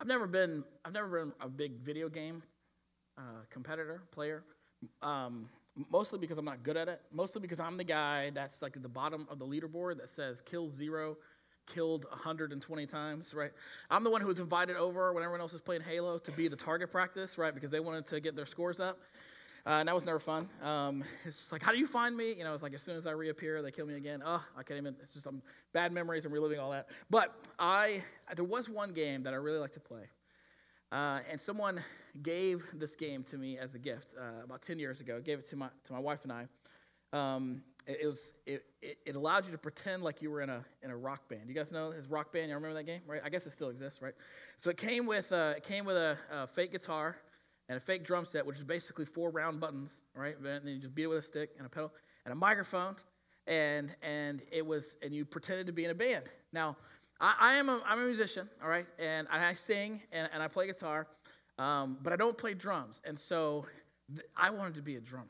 I've never been I've never been a big video game uh, competitor player. Um, mostly because I'm not good at it. Mostly because I'm the guy that's like at the bottom of the leaderboard that says kill zero, killed 120 times, right? I'm the one who was invited over when everyone else is playing Halo to be the target practice, right? Because they wanted to get their scores up. Uh, and that was never fun. Um, it's like, how do you find me? You know, it's like as soon as I reappear, they kill me again. Oh, I can't even. It's just um, bad memories I'm reliving all that. But I, there was one game that I really like to play, uh, and someone gave this game to me as a gift uh, about 10 years ago. Gave it to my to my wife and I. Um, it, it, was it, it allowed you to pretend like you were in a in a rock band. You guys know his rock band? You remember that game, right? I guess it still exists, right? So it came with uh, it came with a, a fake guitar and a fake drum set, which is basically four round buttons, right? And then you just beat it with a stick and a pedal and a microphone, and and it was and you pretended to be in a band. Now, I, I am a I'm a musician, all right, and I sing and, and I play guitar, um, but I don't play drums, and so th- I wanted to be a drummer.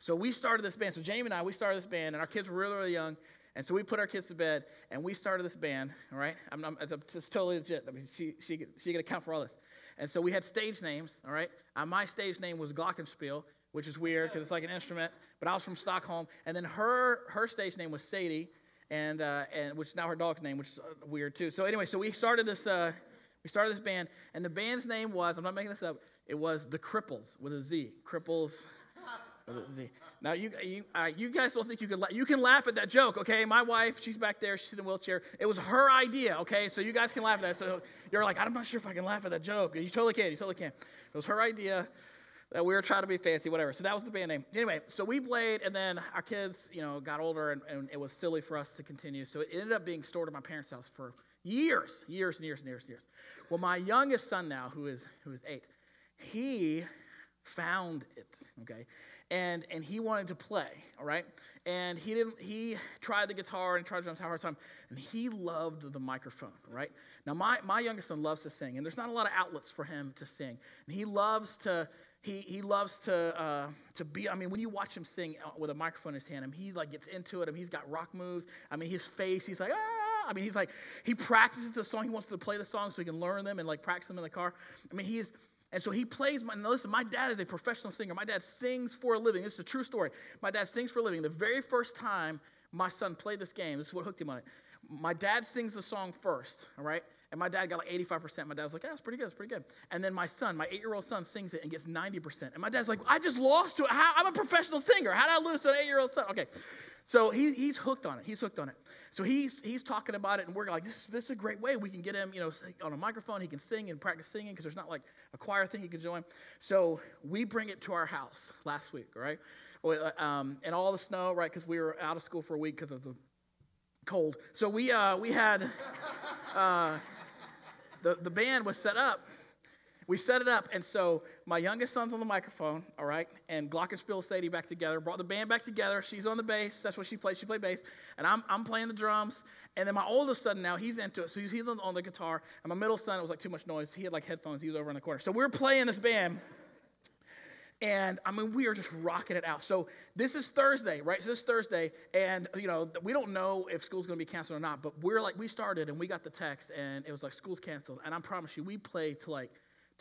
So we started this band. So Jamie and I, we started this band, and our kids were really really young. And so we put our kids to bed, and we started this band. All right, I'm, I'm, it's, it's totally legit. I mean, she she she can account for all this. And so we had stage names, all right? Uh, my stage name was Glockenspiel, which is weird because it's like an instrument, but I was from Stockholm. And then her, her stage name was Sadie, and, uh, and which is now her dog's name, which is uh, weird too. So anyway, so we started this, uh, we started this band, and the band's name was, I'm not making this up, it was The Cripples with a Z. Cripples now you you, uh, you guys don't think you can la- you can laugh at that joke, okay? My wife, she's back there, she's in a wheelchair. It was her idea, okay? So you guys can laugh at that. So you're like, I'm not sure if I can laugh at that joke. You totally can. You totally can. It was her idea that we were trying to be fancy, whatever. So that was the band name. Anyway, so we played, and then our kids, you know, got older, and, and it was silly for us to continue. So it ended up being stored at my parents' house for years, years and years and years and years. Well, my youngest son now, who is who is eight, he found it. Okay, and and he wanted to play all right? And he didn't he tried the guitar and tried to drums a hard time. And he loved the microphone right? Now my, my youngest son loves to sing and there's not a lot of outlets for him to sing. And he loves to he, he loves to uh, to be i mean when you watch him sing uh, with a microphone in his hand I mean, he like gets into it. I mean, he's got rock moves. I mean his face he's like ah! I mean he's like he practices the song. He wants to play the song so he can learn them and like practice them in the car. I mean he's and so he plays. My, now listen, my dad is a professional singer. My dad sings for a living. This is a true story. My dad sings for a living. The very first time my son played this game, this is what hooked him on it. My dad sings the song first, all right? And my dad got like 85%. My dad was like, yeah, that's pretty good, that's pretty good. And then my son, my eight year old son, sings it and gets 90%. And my dad's like, I just lost to it. How, I'm a professional singer. How did I lose to an eight year old son? Okay. So he, he's hooked on it. He's hooked on it. So he's, he's talking about it, and we're like, this, this is a great way. We can get him, you know, on a microphone. He can sing and practice singing because there's not like a choir thing he can join. So we bring it to our house last week, right? Um, and all the snow, right? Because we were out of school for a week because of the cold. So we, uh, we had, uh, the, the band was set up we set it up, and so my youngest son's on the microphone, all right, and Glockenspiel Sadie back together, brought the band back together. She's on the bass, that's what she played. She played bass, and I'm, I'm playing the drums. And then my oldest son now, he's into it, so he's, he's on, on the guitar. And my middle son, it was like too much noise. He had like headphones, he was over in the corner. So we're playing this band. And I mean, we are just rocking it out. So this is Thursday, right? So this is Thursday, and you know, we don't know if school's gonna be canceled or not, but we're like, we started and we got the text, and it was like, school's canceled. And I promise you, we played to like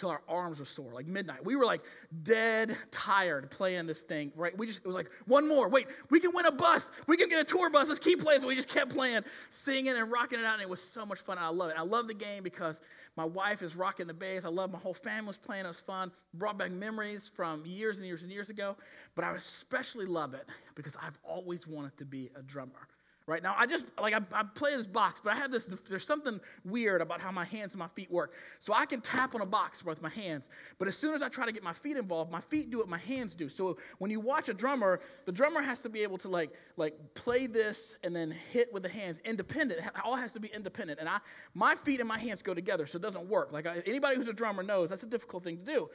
till our arms were sore, like midnight. We were like dead tired playing this thing, right? We just, it was like, one more, wait, we can win a bus, we can get a tour bus, let's keep playing. So we just kept playing, singing and rocking it out, and it was so much fun. I love it. I love the game because my wife is rocking the bass. I love my whole family was playing. It was fun. Brought back memories from years and years and years ago. But I especially love it because I've always wanted to be a drummer right? Now i just like I, I, play this box but i have this there's something weird about how my hands and my feet work. So i can tap on a box with my hands but as soon as i try to get my feet involved my feet do what my hands do. So when you watch a drummer the drummer has to be able to like like play this and then hit with the hands independent. It all has to be independent and i my feet and my hands go together so it doesn't work. Like I, anybody who's a drummer knows that's a difficult thing to do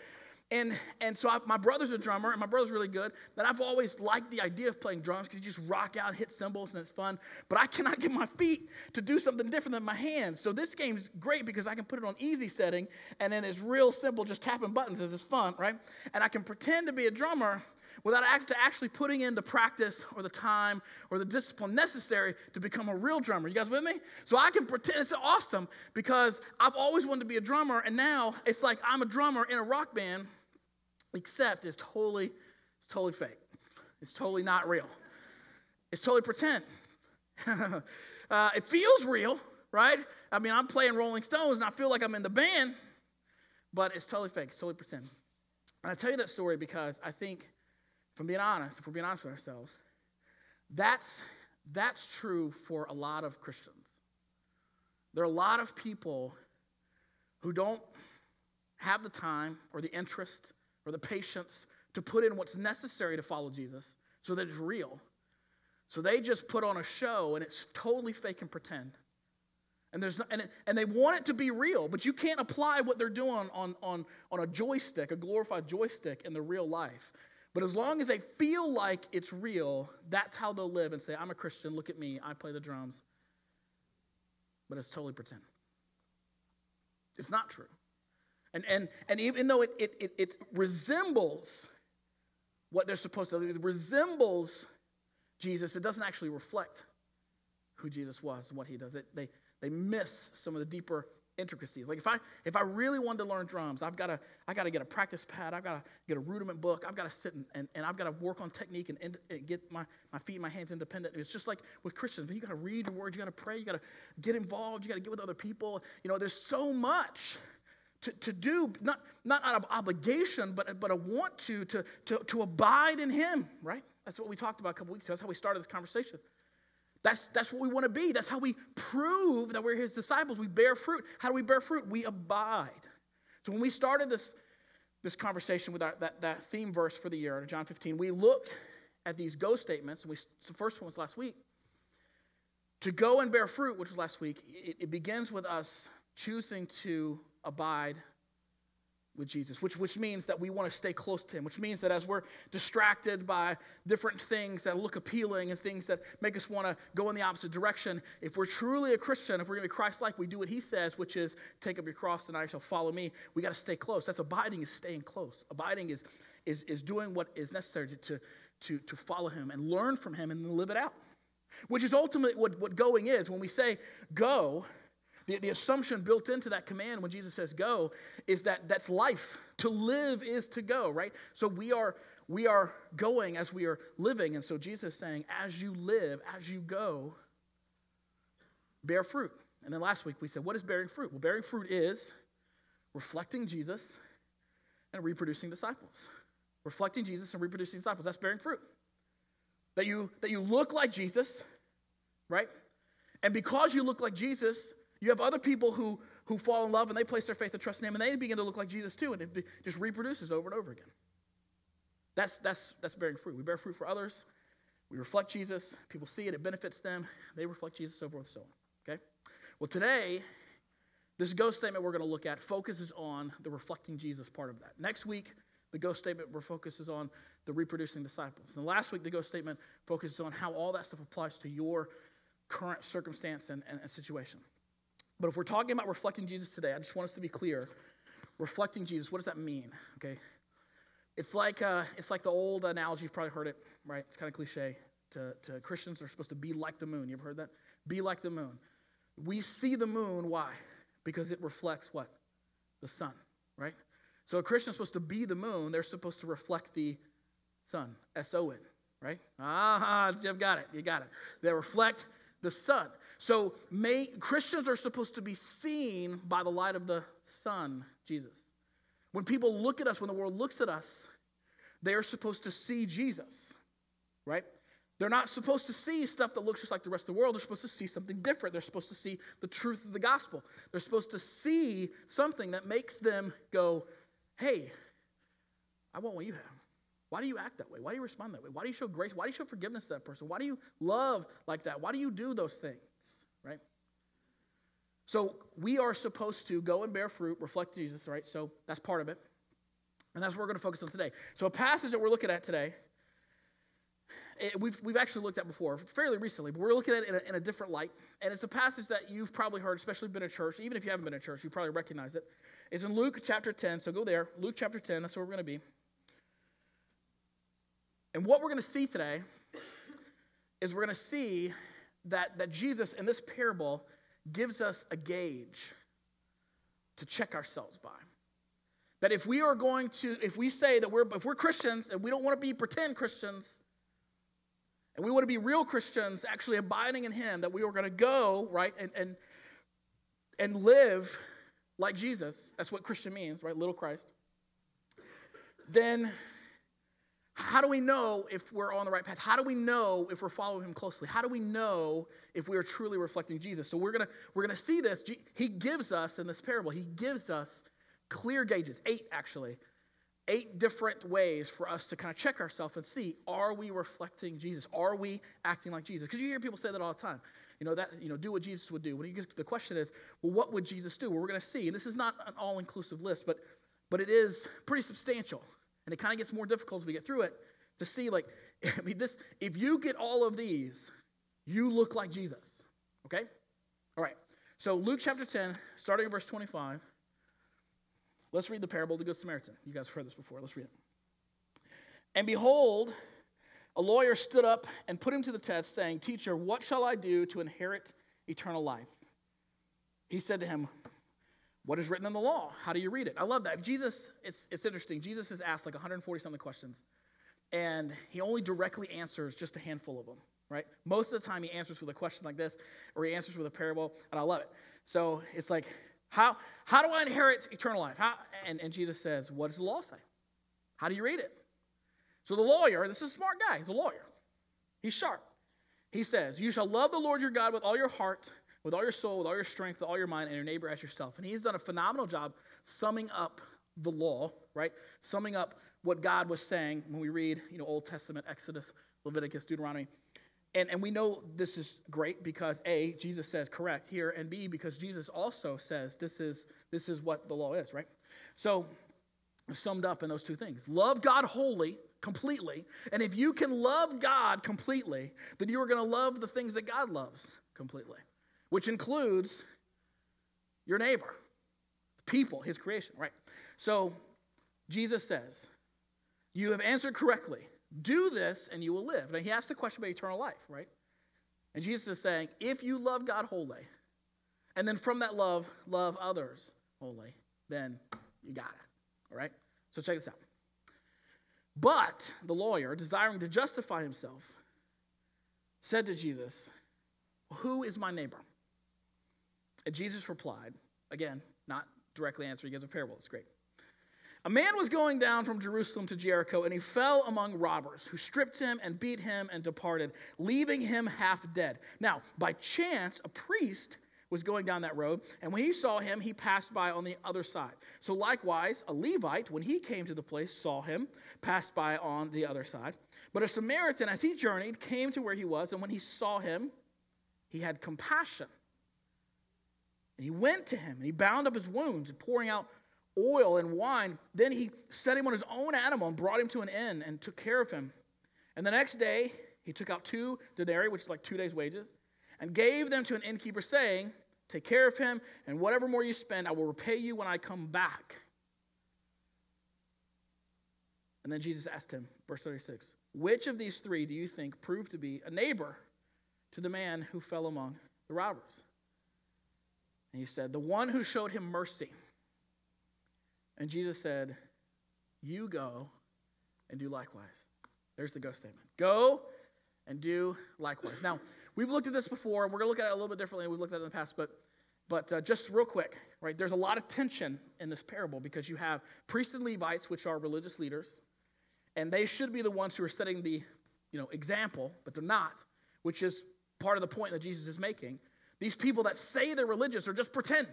and, and so I, my brother's a drummer, and my brother's really good. But I've always liked the idea of playing drums because you just rock out, hit cymbals, and it's fun. But I cannot get my feet to do something different than my hands. So this game's great because I can put it on easy setting, and then it's real simple, just tapping buttons, and it's fun, right? And I can pretend to be a drummer without actually putting in the practice or the time or the discipline necessary to become a real drummer. You guys with me? So I can pretend it's awesome because I've always wanted to be a drummer, and now it's like I'm a drummer in a rock band, except it's totally, it's totally fake. It's totally not real. It's totally pretend. uh, it feels real, right? I mean, I'm playing Rolling Stones and I feel like I'm in the band, but it's totally fake. It's totally pretend. And I tell you that story because I think, if I'm being honest, if we're being honest with ourselves, that's, that's true for a lot of Christians. There are a lot of people who don't have the time or the interest or the patience to put in what's necessary to follow Jesus so that it's real. So they just put on a show and it's totally fake and pretend. And, there's no, and, it, and they want it to be real, but you can't apply what they're doing on, on, on a joystick, a glorified joystick, in the real life. But as long as they feel like it's real, that's how they'll live and say, I'm a Christian, look at me, I play the drums. But it's totally pretend. It's not true. And, and, and even though it, it, it, it resembles what they're supposed to, it resembles Jesus, it doesn't actually reflect who Jesus was and what he does. It, they, they miss some of the deeper intricacies. Like if I if I really wanted to learn drums, I've got to I got to get a practice pad. I've got to get a rudiment book. I've got to sit and, and, and I've got to work on technique and, and, get my, my feet and my hands independent. It's just like with Christians. You got to read your word. You got to pray. You got to get involved. You got to get with other people. You know, there's so much to, to do, not, not out of obligation, but, but a want to, to, to, to abide in Him, right? That's what we talked about a couple weeks ago. That's how we started this conversation. That's, that's what we want to be. That's how we prove that we're His disciples. We bear fruit. How do we bear fruit? We abide. So when we started this, this conversation with our, that, that theme verse for the year, John 15, we looked at these go statements. And we, the first one was last week. To go and bear fruit, which was last week, it, it begins with us choosing to abide with Jesus, which, which means that we want to stay close to Him, which means that as we're distracted by different things that look appealing and things that make us want to go in the opposite direction, if we're truly a Christian, if we're going to be Christ like, we do what He says, which is take up your cross and I shall follow me. We got to stay close. That's abiding, is staying close. Abiding is, is, is doing what is necessary to, to, to follow Him and learn from Him and live it out, which is ultimately what, what going is. When we say go, the, the assumption built into that command when Jesus says go is that that's life. To live is to go, right? So we are we are going as we are living. And so Jesus is saying, as you live, as you go, bear fruit. And then last week we said, what is bearing fruit? Well, bearing fruit is reflecting Jesus and reproducing disciples. Reflecting Jesus and reproducing disciples. That's bearing fruit. That you that you look like Jesus, right? And because you look like Jesus, you have other people who, who fall in love and they place their faith and trust in Him and they begin to look like Jesus too, and it be, just reproduces over and over again. That's, that's, that's bearing fruit. We bear fruit for others. We reflect Jesus. People see it. It benefits them. They reflect Jesus, so forth and so on. Okay? Well, today, this go statement we're going to look at focuses on the reflecting Jesus part of that. Next week, the go statement focuses on the reproducing disciples. And last week, the go statement focuses on how all that stuff applies to your current circumstance and, and, and situation. But if we're talking about reflecting Jesus today, I just want us to be clear. Reflecting Jesus, what does that mean? Okay, it's like uh, it's like the old analogy. You've probably heard it, right? It's kind of cliche. To, to Christians, they're supposed to be like the moon. You ever heard that? Be like the moon. We see the moon. Why? Because it reflects what? The sun, right? So a Christian is supposed to be the moon. They're supposed to reflect the sun. S O N, right? Ah, Jeff got it. You got it. They reflect the sun. So may, Christians are supposed to be seen by the light of the sun, Jesus. When people look at us, when the world looks at us, they are supposed to see Jesus, right? They're not supposed to see stuff that looks just like the rest of the world. They're supposed to see something different. They're supposed to see the truth of the gospel. They're supposed to see something that makes them go, hey, I want what you have. Why do you act that way? Why do you respond that way? Why do you show grace? Why do you show forgiveness to that person? Why do you love like that? Why do you do those things? Right? So we are supposed to go and bear fruit, reflect Jesus, right? So that's part of it. And that's what we're going to focus on today. So a passage that we're looking at today, it, we've, we've actually looked at before fairly recently, but we're looking at it in a, in a different light. And it's a passage that you've probably heard, especially been in church. Even if you haven't been in church, you probably recognize it. It's in Luke chapter 10. So go there. Luke chapter 10, that's where we're going to be. And what we're going to see today is we're going to see that, that Jesus in this parable gives us a gauge to check ourselves by. That if we are going to, if we say that we're, if we're Christians and we don't want to be pretend Christians, and we want to be real Christians, actually abiding in Him, that we are going to go, right, and, and, and live like Jesus. That's what Christian means, right? Little Christ. Then how do we know if we're on the right path? How do we know if we're following him closely? How do we know if we are truly reflecting Jesus? So we're going to we're going to see this. He gives us in this parable, he gives us clear gauges, eight actually, eight different ways for us to kind of check ourselves and see are we reflecting Jesus? Are we acting like Jesus? Because you hear people say that all the time. You know, that, you know, do what Jesus would do. When you get, the question is, well, what would Jesus do? Well, we're going to see. And this is not an all inclusive list, but, but it is pretty substantial. And it kind of gets more difficult as we get through it to see, like, I mean, this, if you get all of these, you look like Jesus. Okay? All right. So, Luke chapter 10, starting in verse 25. Let's read the parable of the Good Samaritan. You guys have heard this before. Let's read it. And behold, a lawyer stood up and put him to the test, saying, Teacher, what shall I do to inherit eternal life? He said to him, What is written in the law? How do you read it? I love that. Jesus, it's, it's interesting. Jesus has asked like 140 something questions, and he only directly answers just a handful of them, right? Most of the time, he answers with a question like this, or he answers with a parable, and I love it. So it's like, how, how do I inherit eternal life? How, and, and Jesus says, What does the law say? How do you read it? So the lawyer, this is a smart guy, he's a lawyer. He's sharp. He says, You shall love the Lord your God with all your heart, with all your soul, with all your strength, with all your mind, and your neighbor as yourself. And he's done a phenomenal job summing up the law, right? Summing up what God was saying when we read, you know, Old Testament, Exodus, Leviticus, Deuteronomy. And, and we know this is great because A, Jesus says correct here, and B, because Jesus also says this is, this is what the law is, right? So, summed up in those two things love God wholly, completely. And if you can love God completely, then you are going to love the things that God loves completely, which includes your neighbor, people, his creation, right? So, Jesus says, You have answered correctly. Do this and you will live. Now, he asked the question about eternal life, right? And Jesus is saying, if you love God wholly, and then from that love, love others wholly, then you got it. All right? So check this out. But the lawyer, desiring to justify himself, said to Jesus, Who is my neighbor? And Jesus replied, again, not directly answering, he gives a parable. It's great. A man was going down from Jerusalem to Jericho, and he fell among robbers, who stripped him and beat him and departed, leaving him half dead. Now, by chance, a priest was going down that road, and when he saw him, he passed by on the other side. So, likewise, a Levite, when he came to the place, saw him, passed by on the other side. But a Samaritan, as he journeyed, came to where he was, and when he saw him, he had compassion. And he went to him, and he bound up his wounds, pouring out oil and wine. Then he set him on his own animal and brought him to an inn and took care of him. And the next day, he took out two denarii, which is like two days' wages, and gave them to an innkeeper, saying, Take care of him, and whatever more you spend, I will repay you when I come back. And then Jesus asked him, verse 36, Which of these three do you think proved to be a neighbor to the man who fell among the robbers? And he said, The one who showed him mercy. And Jesus said, You go and do likewise. There's the go statement. Go and do likewise. Now, we've looked at this before, and we're going to look at it a little bit differently. We've looked at it in the past, but, but uh, just real quick, right? There's a lot of tension in this parable because you have priests and Levites, which are religious leaders, and they should be the ones who are setting the you know, example, but they're not, which is part of the point that Jesus is making. These people that say they're religious are just pretend.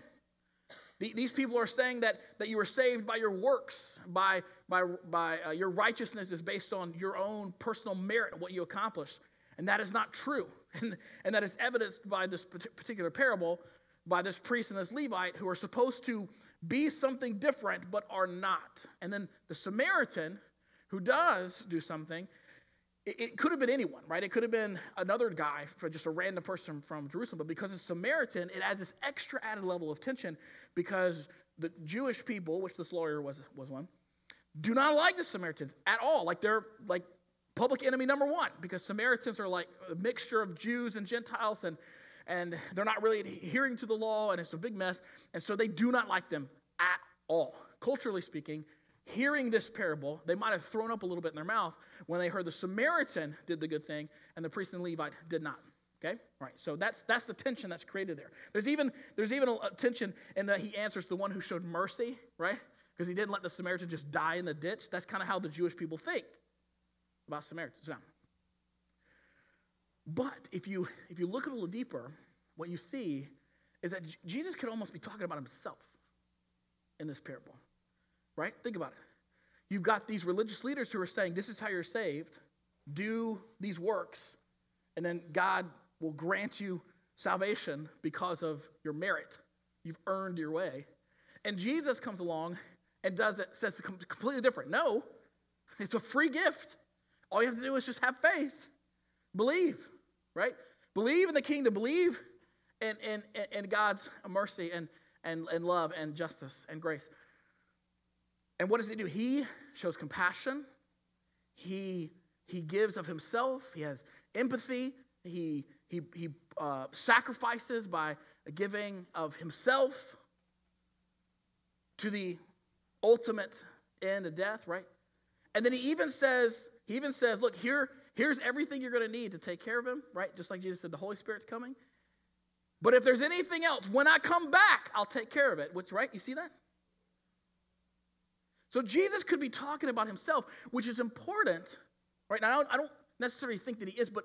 These people are saying that, that you are saved by your works, by, by, by uh, your righteousness is based on your own personal merit, what you accomplished. And that is not true. And, and that is evidenced by this particular parable, by this priest and this Levite who are supposed to be something different but are not. And then the Samaritan who does do something it, could have been anyone, right? It could have been another guy for just a random person from Jerusalem, but because it's Samaritan, it adds this extra added level of tension because the Jewish people, which this lawyer was, was one, do not like the Samaritans at all. Like they're like public enemy number one because Samaritans are like a mixture of Jews and Gentiles and and they're not really adhering to the law and it's a big mess and so they do not like them at all culturally speaking hearing this parable they might have thrown up a little bit in their mouth. When they heard the samaritan did the good thing and the priest and levite did not okay? All right so that's that's the tension that's created there. There's even there's even a, tension in that he answers the one who showed mercy right? Because he didn't let the samaritan just die in the ditch. That's kind of how the jewish people think about samaritans. Now but if you if you look a little deeper, what you see is that Jesus could almost be talking about himself in this parable. Right? Think about it. You've got these religious leaders who are saying, This is how you're saved. Do these works, and then God will grant you salvation because of your merit. You've earned your way. And Jesus comes along and does it, says completely different. No, it's a free gift. All you have to do is just have faith, believe right? Believe in the kingdom, believe in, in, in God's mercy and, and, and love and justice and grace. And what does he do? He shows compassion. He, he gives of himself. He has empathy. He, he, he uh, sacrifices by giving of himself to the ultimate end of death, right? And then he even says, he even says, look, here, Here's everything you're going to need to take care of him, right? Just like Jesus said, the Holy Spirit's coming. But if there's anything else, when I come back, I'll take care of it. Which, right? You see that? So Jesus could be talking about himself, which is important, right? Now, I don't, I don't necessarily think that he is, but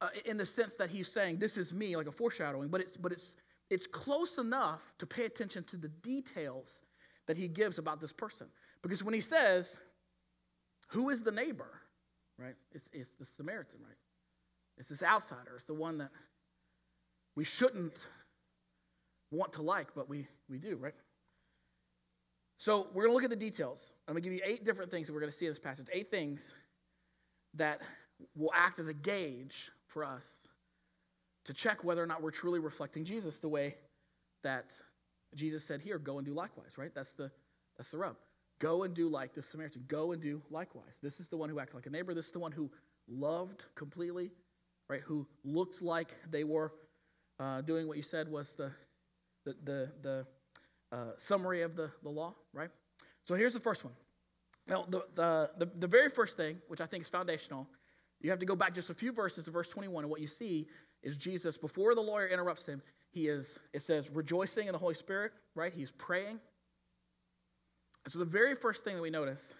uh, in the sense that he's saying, "This is me," like a foreshadowing. But it's, but it's, it's close enough to pay attention to the details that he gives about this person, because when he says, "Who is the neighbor?" right? It's, it's the Samaritan, right? It's this outsider. It's the one that we shouldn't want to like, but we, we do, right? So we're going to look at the details. I'm going to give you eight different things that we're going to see in this passage. Eight things that will act as a gauge for us to check whether or not we're truly reflecting Jesus the way that Jesus said here, go and do likewise, right? That's the, that's the rub. Go and do like the Samaritan. Go and do likewise. This is the one who acted like a neighbor. This is the one who loved completely, right? Who looked like they were uh, doing what you said was the, the, the, the uh, summary of the, the law, right? So here's the first one. Now, the, the, the, the very first thing, which I think is foundational, you have to go back just a few verses to verse 21, and what you see is Jesus, before the lawyer interrupts him, he is, it says, rejoicing in the Holy Spirit, right? He's praying. So the very first thing that we notice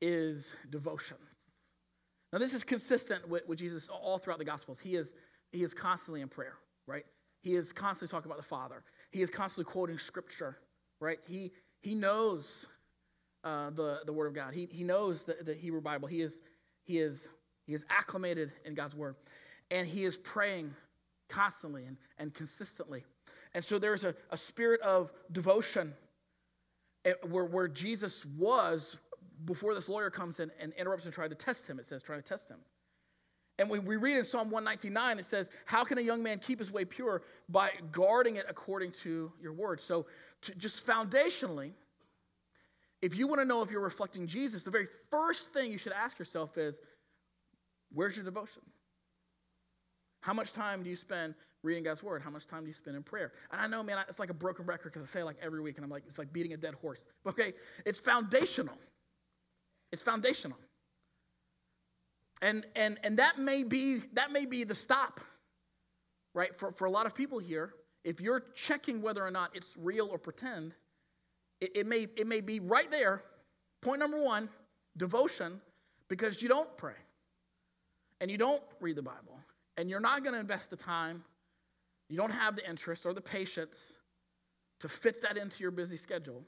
is devotion. Now, this is consistent with, with Jesus all throughout the Gospels. He is, he is constantly in prayer, right? He is constantly talking about the Father. He is constantly quoting Scripture, right? He, he knows uh, the, the Word of God. He, he knows the, the Hebrew Bible. He is, he, is, he is acclimated in God's Word. And he is praying constantly and, and consistently. And so there's a, a spirit of devotion where, where Jesus was before this lawyer comes in and interrupts and tries to test him. It says, trying to test him. And when we read in Psalm 199, it says, How can a young man keep his way pure? By guarding it according to your word. So, just foundationally, if you want to know if you're reflecting Jesus, the very first thing you should ask yourself is, Where's your devotion? How much time do you spend reading God's word? How much time do you spend in prayer? And I know, man, it's like a broken record because I say it like every week, and I'm like, it's like beating a dead horse. Okay, it's foundational. It's foundational. And and and that may be that may be the stop, right? For, for a lot of people here, if you're checking whether or not it's real or pretend, it, it may it may be right there. Point number one, devotion, because you don't pray and you don't read the Bible and you're not going to invest the time you don't have the interest or the patience to fit that into your busy schedule.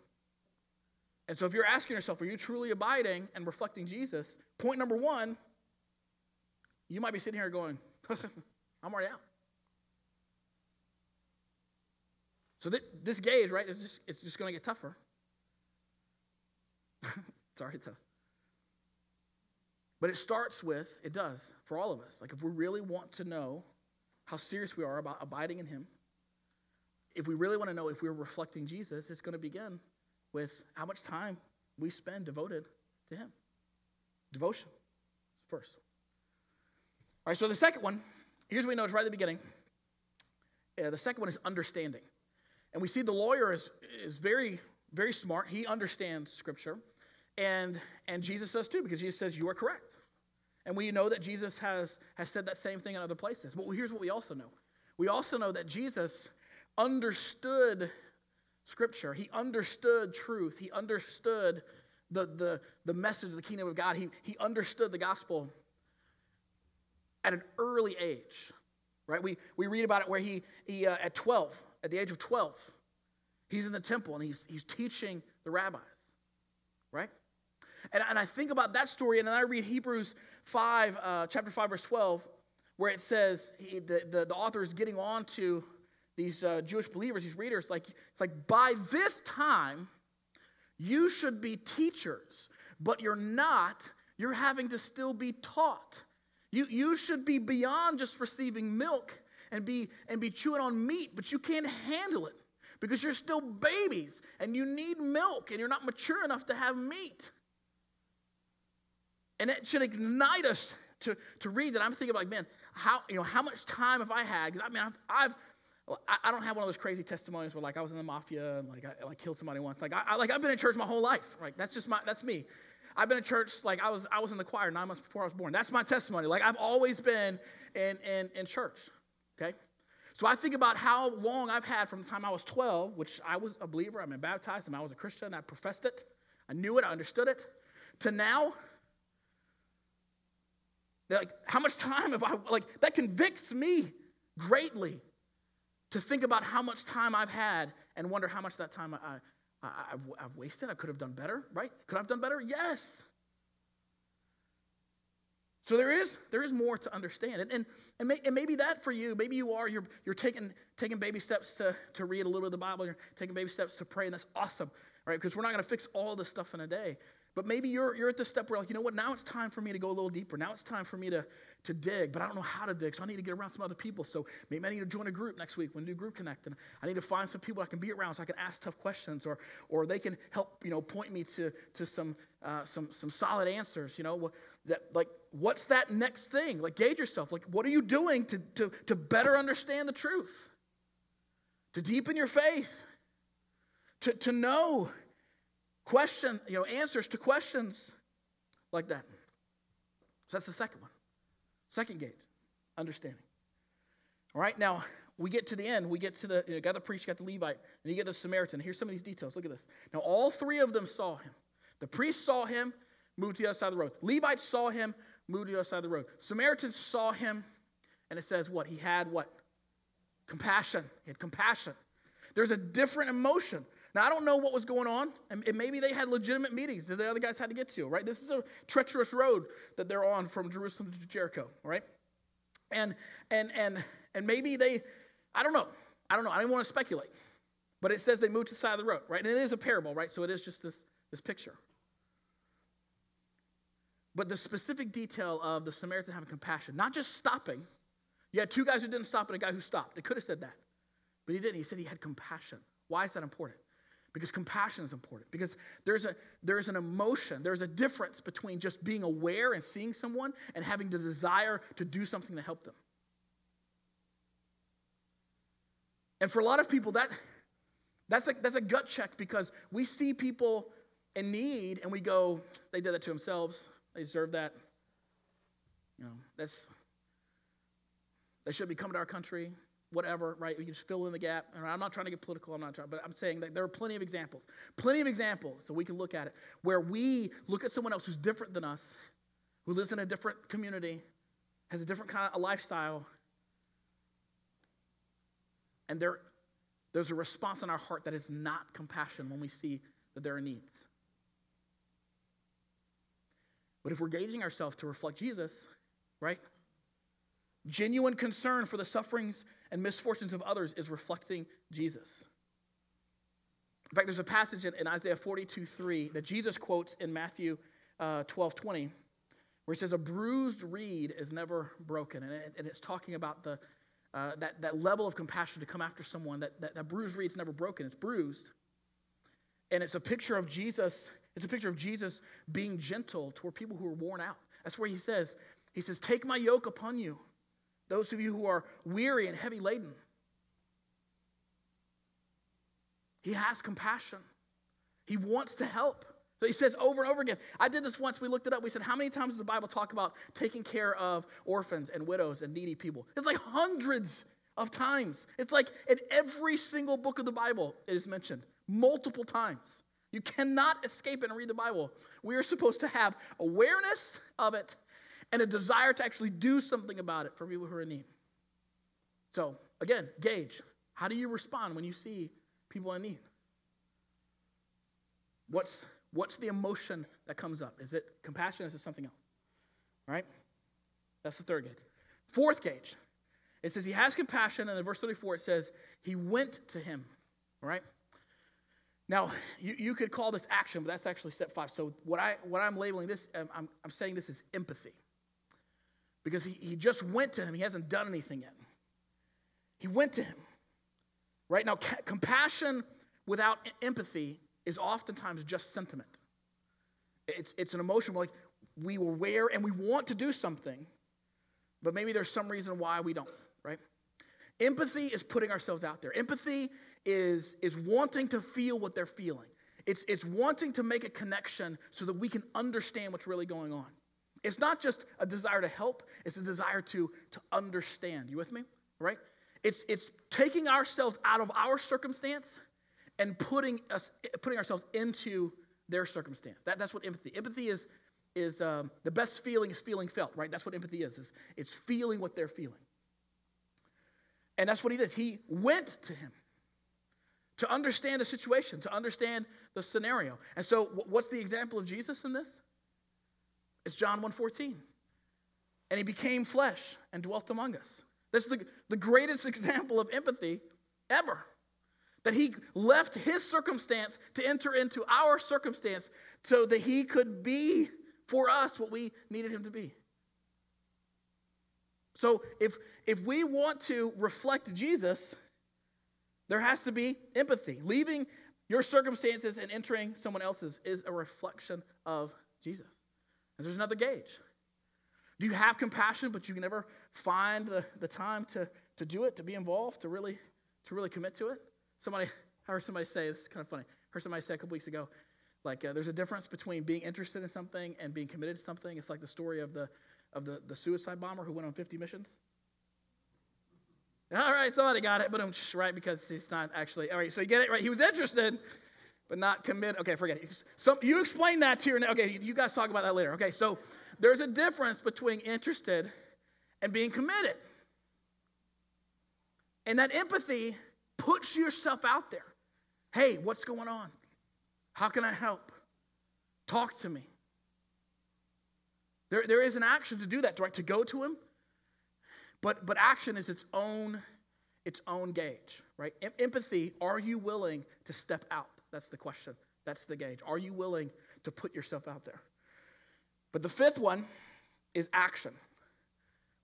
And so, if you're asking yourself, are you truly abiding and reflecting Jesus? Point number one, you might be sitting here going, I'm already out. So, th- this gauge, right, it's just, it's just going to get tougher. already tough. But it starts with, it does, for all of us. Like, if we really want to know how serious we are about abiding in Him, if we really want to know if we're reflecting Jesus, it's going to begin with how much time we spend devoted to Him. Devotion. verse. All right, so the second one, here's what we know it's right at the beginning. Uh, the second one is understanding. And we see the lawyer is, is very, very smart. He understands scripture. And, and Jesus does too, because Jesus says, You are correct. And we know that Jesus has, has said that same thing in other places. But here's what we also know we also know that Jesus understood scripture, he understood truth, he understood the, the, the message of the kingdom of God, he, he understood the gospel at an early age. Right? We, we read about it where he, he uh, at 12, at the age of 12, he's in the temple and he's, he's teaching the rabbis. Right? And, and I think about that story, and then I read Hebrews 5, uh, chapter 5, verse 12, where it says he, the, the, the, author is getting on to these uh, Jewish believers, these readers. Like, it's like, by this time, you should be teachers, but you're not. You're having to still be taught. You, you should be beyond just receiving milk and be, and be chewing on meat, but you can't handle it because you're still babies and you need milk and you're not mature enough to have meat. And it should ignite us to, to read that. I'm thinking like, man, how, you know, how much time have I had? Because I mean, I've, I've I don't have one of those crazy testimonies where like I was in the mafia and like I like killed somebody once. Like I, I like I've been in church my whole life. Like that's just my that's me. I've been in church like I was I was in the choir nine months before I was born. That's my testimony. Like I've always been in in, in church. Okay, so I think about how long I've had from the time I was 12, which I was a believer. I've been baptized and I was a Christian. I professed it. I knew it. I understood it. To now, like, how much time have I, like, that convicts me greatly to think about how much time I've had and wonder how much that time I, I, have I've wasted. I could have done better, right? Could I have done better? Yes. So there is, there is more to understand. And, and, and, may, and, maybe that for you, maybe you are, you're, you're taking, taking baby steps to, to read a little bit of the Bible, you're taking baby steps to pray, and that's awesome, right? Because we're not going to fix all this stuff in a day. But maybe you're, you're at the step where, like, you know what, now it's time for me to go a little deeper. Now it's time for me to, to dig, but I don't know how to dig, so I need to get around some other people. So maybe I need to join a group next week when do Group Connect. And I need to find some people I can be around so I can ask tough questions, or, or they can help, you know, point me to, to some, uh, some, some solid answers, you know. That, like, what's that next thing? Like, gauge yourself. Like, what are you doing to, to, to better understand the truth? To deepen your faith? To, to know question, you know, answers to questions like that. So that's the second one. Second gate, understanding. All right, now we get to the end. We get to the, you know, got the priest, got the Levite, and you get the Samaritan. Here's some of these details. Look at this. Now, all three of them saw him. The priest saw him, moved to the other side of the road. Levites saw him, moved to the other side of the road. Samaritans saw him, and it says what? He had what? Compassion. He had compassion. There's a different emotion. Now, I don't know what was going on, and maybe they had legitimate meetings that the other guys had to get to, right? This is a treacherous road that they're on from Jerusalem to Jericho, right? And, and, and, and maybe they, I don't know. I don't know. I don't want to speculate. But it says they moved to the side of the road, right? And it is a parable, right? So it is just this, this picture. But the specific detail of the Samaritan having compassion, not just stopping. You had two guys who didn't stop and a guy who stopped. They could have said that. But he didn't. He said he had compassion. Why is that important? Because compassion is important because there's a there's an emotion there's a difference between just being aware and seeing someone and having the desire to do something to help them. And for a lot of people that that's a, that's a gut check because we see people in need and we go they did that to themselves they deserve that. You know that's they should be coming to our country whatever, right? We can just fill in the gap. And I'm not trying to get political, I'm not trying, but I'm saying that there are plenty of examples, plenty of examples, so we can look at it, where we look at someone else who's different than us, who lives in a different community, has a different kind of lifestyle, and there, there's a response in our heart that is not compassion when we see that there are needs. But if we're gauging ourselves to reflect Jesus, right? Genuine concern for the sufferings and misfortunes of others is reflecting Jesus. In fact, there's a passage in, Isaiah 42 3 that Jesus quotes in Matthew uh, 12 20, where he says, A bruised reed is never broken. And, it, and it's talking about the, uh, that, that level of compassion to come after someone. That, that, that bruised reed's never broken, it's bruised. And it's a picture of Jesus, it's a picture of Jesus being gentle toward people who are worn out. That's where he says, he says, Take my yoke upon you, those of you who are weary and heavy laden. He has compassion. He wants to help. So he says over and over again. I did this once. We looked it up. We said, How many times does the Bible talk about taking care of orphans and widows and needy people? It's like hundreds of times. It's like in every single book of the Bible, it is mentioned multiple times. You cannot escape it and read the Bible. We are supposed to have awareness of it and a desire to actually do something about it for people who are in need. So, again, gauge. How do you respond when you see people in need? What's, what's the emotion that comes up? Is it compassion? Or is it something else? All right? That's the third gauge. Fourth gauge. It says he has compassion, and in verse 34 it says he went to him. All right? Now, you, you could call this action, but that's actually step five. So, what, I, what I'm labeling this, um, I'm, I'm saying this is empathy. Because he, he just went to him, he hasn't done anything yet. He went to him. Right? Now, ca- compassion without empathy is oftentimes just sentiment. It's, it's an emotion like we were aware and we want to do something, but maybe there's some reason why we don't, right? Empathy is putting ourselves out there. Empathy is, is wanting to feel what they're feeling. It's, it's wanting to make a connection so that we can understand what's really going on. It's not just a desire to help, it's a desire to, to understand. You with me? Right? It's, it's taking ourselves out of our circumstance and putting, us, putting ourselves into their circumstance. That, that's what empathy. Empathy is, is um, the best feeling is feeling felt, right? That's what empathy is, is. It's feeling what they're feeling. And that's what he did. He went to him to understand the situation, to understand the scenario. And so what's the example of Jesus in this? It's John 1:14. And he became flesh and dwelt among us. This is the, the greatest example of empathy ever. That he left his circumstance to enter into our circumstance so that he could be for us what we needed him to be. So if, if we want to reflect Jesus, there has to be empathy. Leaving your circumstances and entering someone else's is a reflection of Jesus. There's another gauge. Do you have compassion, but you can never find the, the time to, to do it, to be involved, to really, to really commit to it? Somebody, I heard somebody say, this is kind of funny. I heard somebody say a couple weeks ago, like uh, there's a difference between being interested in something and being committed to something. It's like the story of the, of the, the suicide bomber who went on 50 missions. All right, somebody got it, but I'm right because he's not actually. All right, so you get it right. He was interested, but not commit. Okay, forget it. You explain that to your. Okay, you guys talk about that later. Okay, so there's a difference between interested and being committed, and that empathy puts yourself out there. Hey, what's going on? How can I help? Talk to me. There, there is an action to do that, right? To go to him but, but action is its own, its own gauge, right? Em- empathy, are you willing to step out? That's the question. That's the gauge. Are you willing to put yourself out there? But the fifth one is action.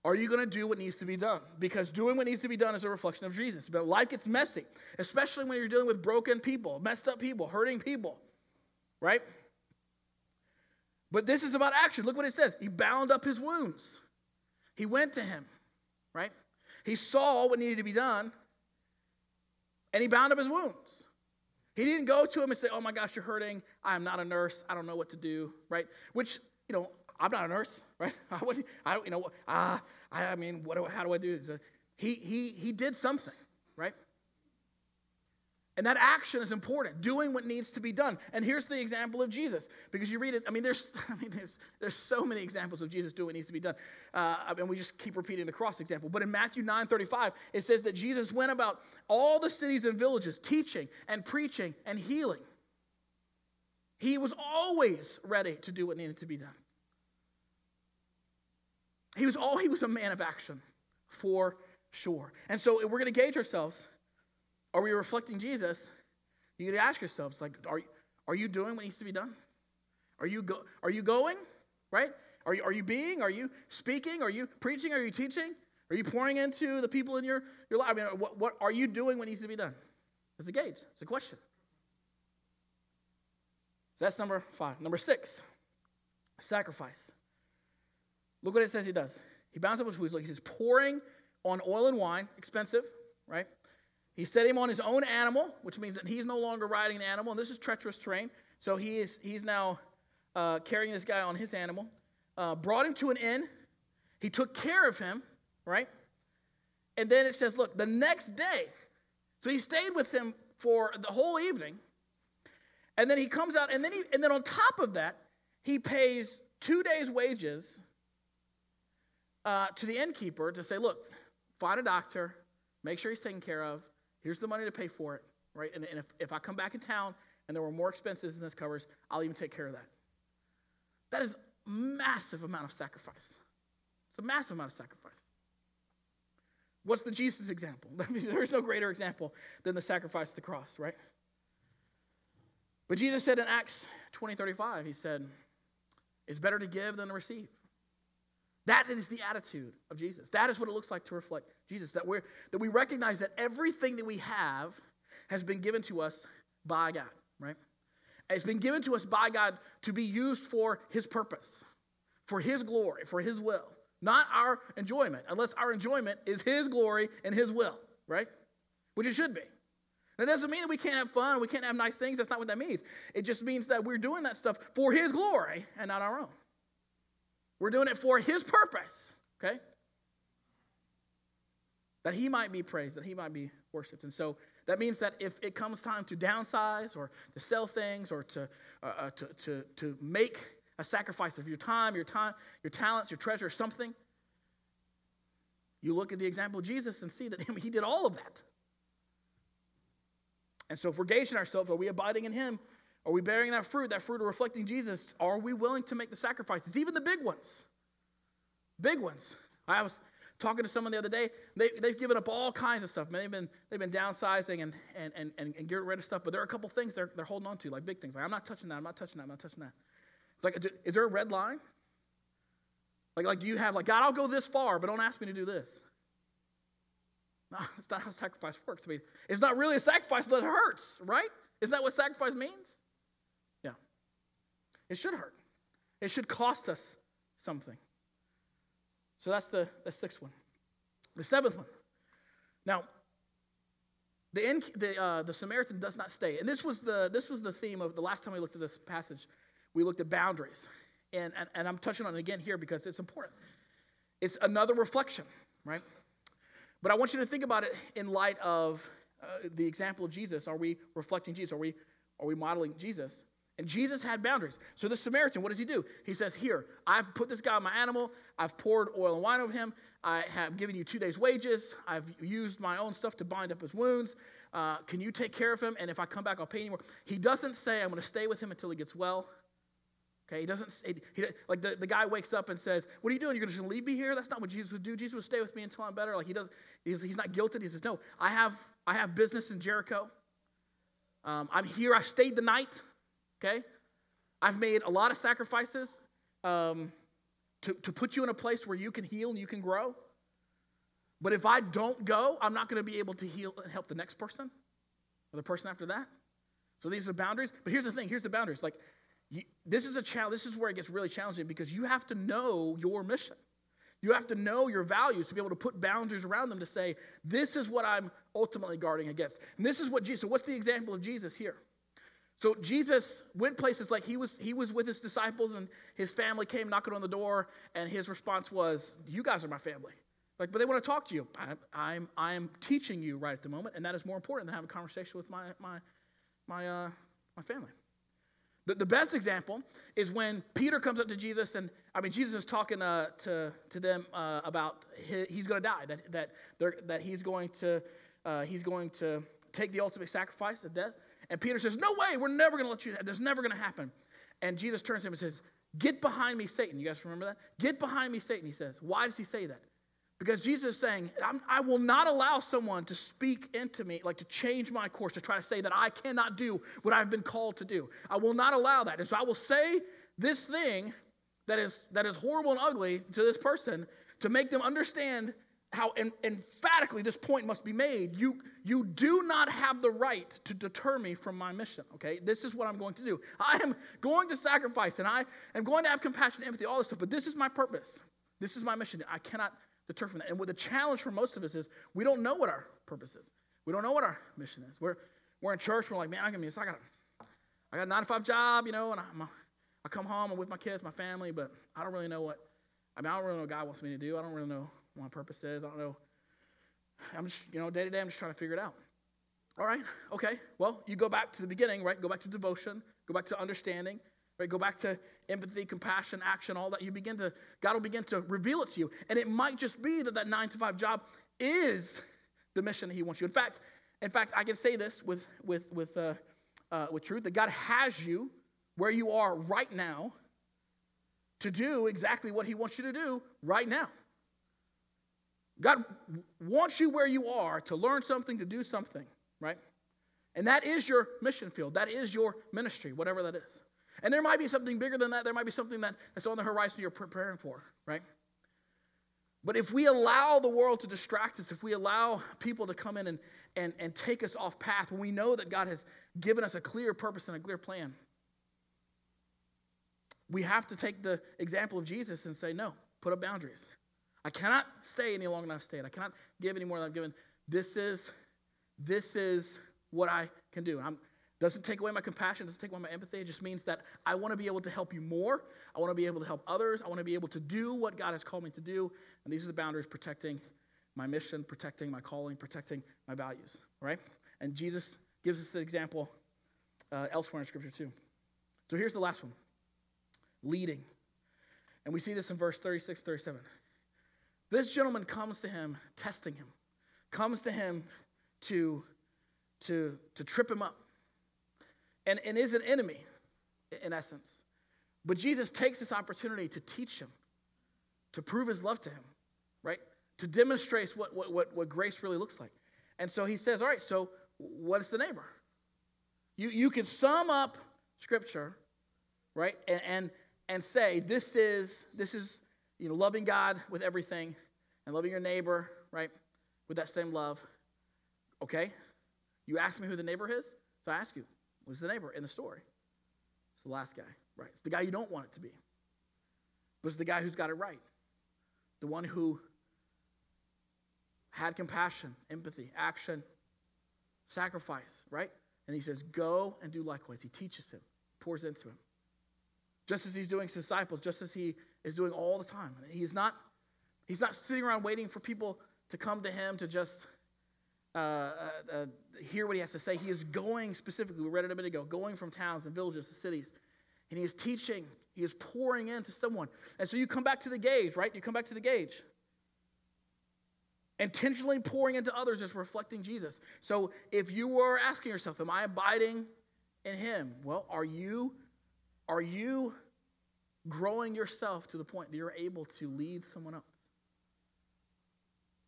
Are you going to do what needs to be done? Because doing what needs to be done is a reflection of Jesus. But life gets messy, especially when you're dealing with broken people, messed up people, hurting people, right? But this is about action. Look what it says. He bound up his wounds. He went to him right? He saw what needed to be done and he bound up his wounds. He didn't go to him and say, Oh my gosh, you're hurting. I am not a nurse. I don't know what to do, right? Which, you know, I'm not a nurse, right? I would, I don't, you know, ah, I mean, what do, how do I do? He, he, he did something, right? And that action is important, doing what needs to be done. And here's the example of Jesus, because you read it. I mean, there's, I mean, there's, there's so many examples of Jesus doing what needs to be done, uh, and we just keep repeating the cross example. But in Matthew 9:35, it says that Jesus went about all the cities and villages, teaching and preaching and healing. He was always ready to do what needed to be done. He was all he was a man of action, for sure. And so we're going to gauge ourselves are we reflecting Jesus? You got to ask yourselves, like, are, are you doing what needs to be done? Are you, go, are you going, right? Are you, are you being? Are you speaking? Are you preaching? Are you teaching? Are you pouring into the people in your, your life? I mean, what, what are you doing what needs to be done? It's a gauge. It's a question. So that's number five. Number six, sacrifice. Look what it says he does. He bounds up his wounds. Like he's pouring on oil and wine, expensive, right? He set him on his own animal, which means that he's no longer riding the animal. And this is treacherous terrain. So he is, he's now uh, carrying this guy on his animal. Uh, brought him to an inn. He took care of him, right? And then it says, look, the next day, so he stayed with him for the whole evening. And then he comes out, and then, he, and then on top of that, he pays two days' wages uh, to the innkeeper to say, look, find a doctor, make sure he's taken care of. Here's the money to pay for it, right? And, and if, if I come back in town and there were more expenses than this covers, I'll even take care of that. That is massive amount of sacrifice. It's a massive amount of sacrifice. What's the Jesus example? There's no greater example than the sacrifice of the cross, right? But Jesus said in Acts 20 35, He said, It's better to give than to receive. That is the attitude of Jesus. That is what it looks like to reflect Jesus. That, we're, that we recognize that everything that we have has been given to us by God, right? It's been given to us by God to be used for His purpose, for His glory, for His will, not our enjoyment, unless our enjoyment is His glory and His will, right? Which it should be. That doesn't mean that we can't have fun, we can't have nice things. That's not what that means. It just means that we're doing that stuff for His glory and not our own. We're doing it for His purpose, okay? That He might be praised, that He might be worshiped. And so that means that if it comes time to downsize or to sell things or to, uh, uh, to, to, to make a sacrifice of your time, your time, your talents, your treasure, something, you look at the example of Jesus and see that he did all of that. And so if we're gauging ourselves, are we abiding in him? Are we bearing that fruit, that fruit of reflecting Jesus? Are we willing to make the sacrifices, even the big ones? Big ones. I was talking to someone the other day. They, they've given up all kinds of stuff. Man, they've been, they've been downsizing and, and, and, and, and getting rid of stuff, but there are a couple things they're, they're holding on to, like big things. Like, I'm not touching that, I'm not touching that, I'm not touching that. It's like, is there a red line? Like, like, do you have, like, God, I'll go this far, but don't ask me to do this? No, that's not how sacrifice works. I mean, it's not really a sacrifice that hurts, right? Isn't that what sacrifice means? It should hurt. It should cost us something. So that's the, the sixth one. The seventh one. Now, the, in, the, uh, the Samaritan does not stay. And this was, the, this was the theme of the last time we looked at this passage. We looked at boundaries. And, and, and I'm touching on it again here because it's important. It's another reflection, right? But I want you to think about it in light of uh, the example of Jesus. Are we reflecting Jesus? Are we, are we modeling Jesus? And Jesus had boundaries. So the Samaritan, what does he do? He says, Here, I've put this guy on my animal. I've poured oil and wine over him. I have given you two days' wages. I've used my own stuff to bind up his wounds. Uh, can you take care of him? And if I come back, I'll pay you more. He doesn't say, I'm going to stay with him until he gets well. Okay, he doesn't, he, he, like the, the guy wakes up and says, What are you doing? You're going to leave me here? That's not what Jesus would do. Jesus would stay with me until I'm better. Like he does, he's, he's not guilted. He says, No, I have, I have business in Jericho. Um, I'm here. I stayed the night. Okay, I've made a lot of sacrifices um, to, to put you in a place where you can heal and you can grow. But if I don't go, I'm not going to be able to heal and help the next person or the person after that. So these are boundaries. But here's the thing here's the boundaries. Like, you, this is a challenge. This is where it gets really challenging because you have to know your mission. You have to know your values to be able to put boundaries around them to say, this is what I'm ultimately guarding against. And this is what Jesus, so what's the example of Jesus here? So Jesus went places like he was he was with his disciples and his family came knocking on the door and his response was, "You guys are my family." Like, but they want to talk to you. I, I'm I'm teaching you right at the moment, and that is more important than having a conversation with my my my uh, my family. The, the best example is when Peter comes up to Jesus, and I mean Jesus is talking uh, to to them uh, about he's going to die, that that that he's going to uh, he's going to take the ultimate sacrifice of death. And Peter says, No way, we're never going to let you, that's never going to happen. And Jesus turns to him and says, Get behind me, Satan. You guys remember that? Get behind me, Satan, he says. Why does he say that? Because Jesus is saying, I will not allow someone to speak into me, like to change my course, to try to say that I cannot do what I've been called to do. I will not allow that. And so I will say this thing that is, that is horrible and ugly to this person to make them understand how emphatically this point must be made. You, you do not have the right to deter me from my mission, okay? This is what I'm going to do. I am going to sacrifice and I am going to have compassion, empathy, all this stuff, but this is my purpose. This is my mission. I cannot deter from that. And what the challenge for most of us is we don't know what our purpose is. We don't know what our mission is. We're, we're in church, we're like, man, I got, I got, a, I got a nine to five job, you know, and I'm a, I come home, I'm with my kids, my family, but I don't really know what, I mean, I don't really know what God wants me to do. I don't really know what my purpose is. I don't know. I'm just, you know, day to day, I'm just trying to figure it out. All right, okay. Well, you go back to the beginning, right? Go back to devotion, go back to understanding, right? Go back to empathy, compassion, action, all that. You begin to, God will begin to reveal it to you. And it might just be that that nine to five job is the mission that He wants you. In fact, in fact, I can say this with, with, with, uh, uh, with truth that God has you where you are right now to do exactly what He wants you to do right now. God wants you where you are to learn something, to do something right? And that is your mission field. That is your ministry, whatever that is. And there might be something bigger than that. There might be something that, that's on the horizon you're preparing for, right? But if we allow the world to distract us, if we allow people to come in and, and, and take us off path, when we know that God has given us a clear purpose and a clear plan, we have to take the example of Jesus and say, no, put up boundaries. I cannot stay any longer than I've stayed. I cannot give any more than I've given. This is this is what I can do. I'm, doesn't take away my compassion, doesn't take away my empathy. It just means that I want to be able to help you more. I want to be able to help others. I want to be able to do what God has called me to do. And these are the boundaries protecting my mission, protecting my calling, protecting my values, right? And Jesus gives us an example uh, elsewhere in Scripture too. So here's the last one leading. And we see this in verse 36 37. This gentleman comes to him, testing him, comes to him to, to, to trip him up and, and is an enemy in essence. But Jesus takes this opportunity to teach him, to prove his love to him, right? To demonstrate what, what, what, what grace really looks like. And so he says, All right, so what is the neighbor? You, you can sum up scripture, right? And, and, and say, This is, this is you know, loving God with everything and loving your neighbor, right? With that same love. Okay? You ask me who the neighbor is? So I ask you, who's the neighbor in the story? It's the last guy, right? It's the guy you don't want it to be. But it's the guy who's got it right. The one who had compassion, empathy, action, sacrifice, right? And he says, Go and do likewise. He teaches him, pours into him. Just as he's doing his disciples, just as he is doing all the time. He's not, he's not sitting around waiting for people to come to him to just uh, uh, uh, hear what he has to say. He is going specifically, we read it a minute ago, going from towns and villages to cities. And he is teaching, he is pouring into someone. And so you come back to the gauge, right? You come back to the gauge. Intentionally pouring into others is reflecting Jesus. So if you were asking yourself, Am I abiding in him? Well, are you, are you growing yourself to the point that you're able to lead someone else?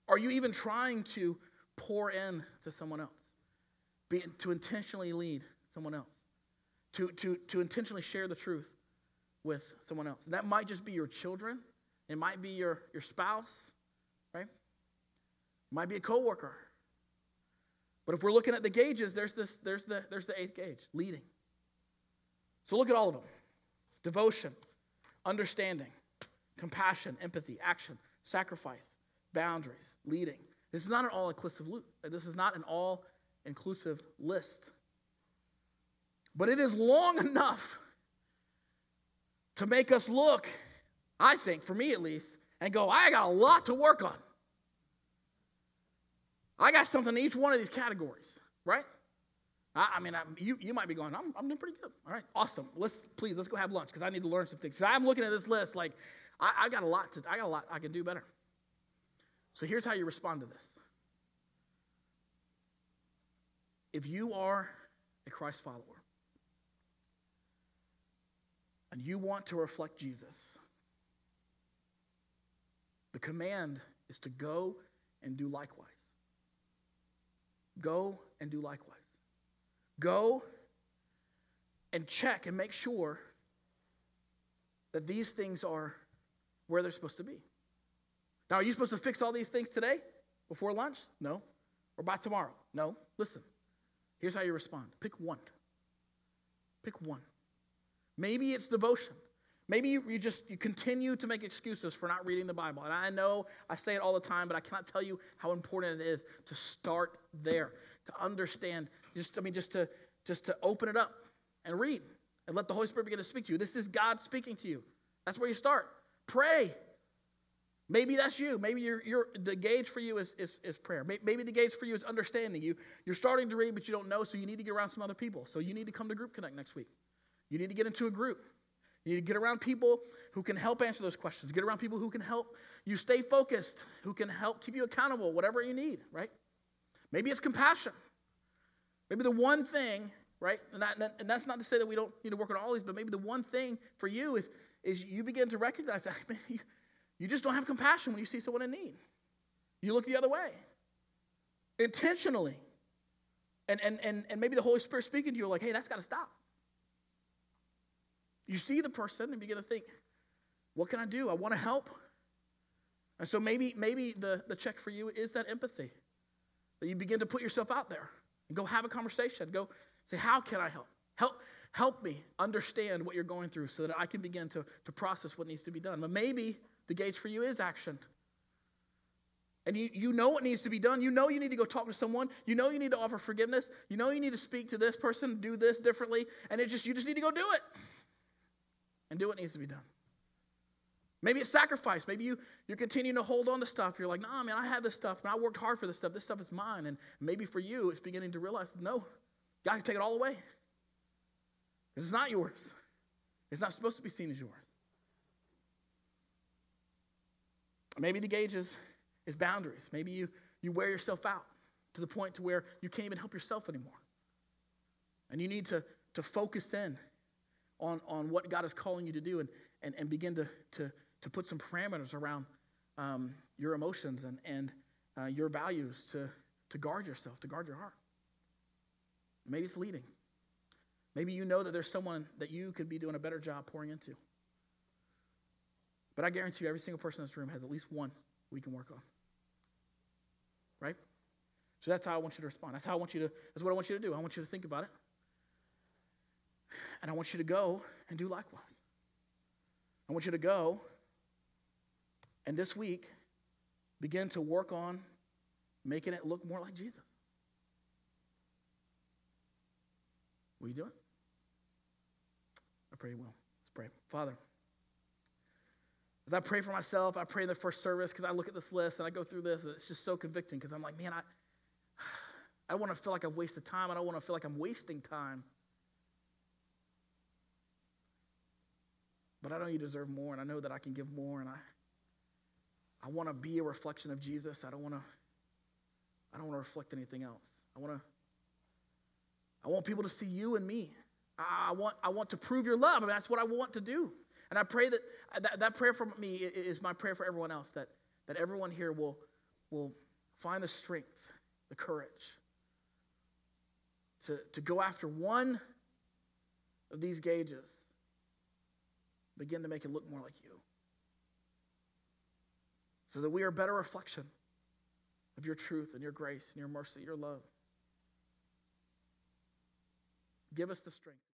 Are you even trying to pour in to someone else, Be, to intentionally lead someone else, to, to, to intentionally share the truth with someone else. And that might just be your children, it might be your, your spouse, right? It might be a coworker. But if we're looking at the gauges, there's, this, there's, the, there's the eighth gauge leading. So look at all of them devotion, understanding, compassion, empathy, action, sacrifice, boundaries, leading. This is not an all inclusive this is not an all inclusive list. But it is long enough to make us look, I think, for me at least, and go, I got a lot to work on. I got something in each one of these categories, right? I, I mean, I, you, you might be going, I'm, I'm doing pretty good. All right, awesome. Let's please let's go have lunch because I need to learn some things. Because I'm looking at this list like I, I got a lot to I got a lot I can do better. So here's how you respond to this. If you are a Christ follower and you want to reflect Jesus, the command is to go and do likewise. Go and do likewise. Go and check and make sure that these things are where they're supposed to be. Now, are you supposed to fix all these things today before lunch? No. Or by tomorrow? No. Listen, here's how you respond pick one. Pick one. Maybe it's devotion. Maybe you, you just you continue to make excuses for not reading the Bible. And I know I say it all the time, but I cannot tell you how important it is to start there, to understand, just I mean, just to just to open it up and read and let the Holy Spirit begin to speak to you. This is God speaking to you. That's where you start. Pray. Maybe that's you. Maybe you're, you're, the gauge for you is, is, is prayer. Maybe the gauge for you is understanding. You, you're starting to read, but you don't know, so you need to get around some other people. So you need to come to Group Connect next week. You need to get into a group. You need to get around people who can help answer those questions. Get around people who can help you stay focused, who can help keep you accountable, whatever you need, right? Maybe it's compassion. Maybe the one thing, right? And, and that's not to say that we don't need to work on all these, but maybe the one thing for you is, is you begin to recognize that man, you, you just don't have compassion when you see someone in need. You look the other way intentionally. And, and, and, and maybe the Holy Spirit speaking to you, like, hey, that's got to stop. You see the person and begin to think, what can I do? I want to help. And so maybe, maybe the, the check for you is that empathy. That you begin to put yourself out there and go have a conversation. Go say, how can I help? Help, help me understand what you're going through so that I can begin to, to process what needs to be done. But maybe the gauge for you is action. And you, you know what needs to be done. You know you need to go talk to someone. You know you need to offer forgiveness. You know you need to speak to this person, do this differently. And it just you just need to go do it. And do what needs to be done. Maybe it's sacrifice. Maybe you, you're continuing to hold on to stuff. You're like, nah, man, I have this stuff, and I worked hard for this stuff. This stuff is mine. And maybe for you, it's beginning to realize, no, God can take it all away. Because it's not yours. It's not supposed to be seen as yours. Maybe the gauge is, is boundaries. Maybe you, you wear yourself out to the point to where you can't even help yourself anymore. And you need to, to focus in on, on what God is calling you to do and, and, and begin to, to, to put some parameters around um, your emotions and, and uh, your values to, to guard yourself, to guard your heart. Maybe it's leading. Maybe you know that there's someone that you could be doing a better job pouring into. But I guarantee you, every single person in this room has at least one we can work on. Right? So that's how I want you to respond. That's how I want you to, that's what I want you to do. I want you to think about it. And I want you to go and do likewise. I want you to go and this week begin to work on making it look more like Jesus. Will you do it? I pray you will. Let's pray. Father, as I pray for myself, I pray in the first service because I look at this list and I go through this, and it's just so convicting because I'm like, man, I, I don't want to feel like I've wasted time. I don't want to feel like I'm wasting time. But I know you deserve more, and I know that I can give more, and I, I want to be a reflection of Jesus. I don't want to, I don't want to reflect anything else. I want to, I want people to see you and me. I want, I want to prove your love. I mean, that's what I want to do. And I pray that that, that prayer for me is my prayer for everyone else, that, that everyone here will, will find the strength, the courage to, to go after one of these gauges, begin to make it look more like you. So that we are a better reflection of your truth and your grace and your mercy, your love. Give us the strength.